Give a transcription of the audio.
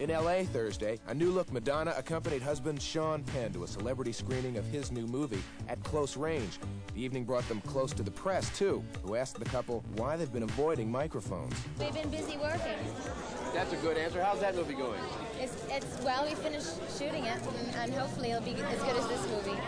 In L.A. Thursday, a new look Madonna accompanied husband Sean Penn to a celebrity screening of his new movie, At Close Range. The evening brought them close to the press, too, who asked the couple why they've been avoiding microphones. We've been busy working. That's a good answer. How's that movie going? It's, it's well, we finished shooting it, and, and hopefully it'll be as good as this movie.